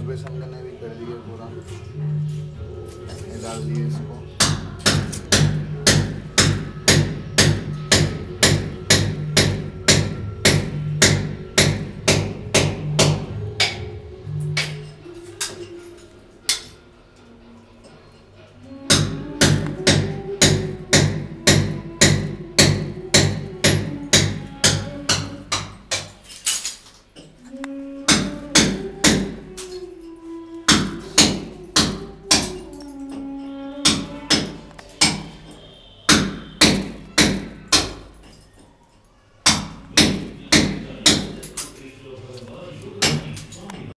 बेसन मैंने भी कर दिए पूरा। डाल दिए इसको।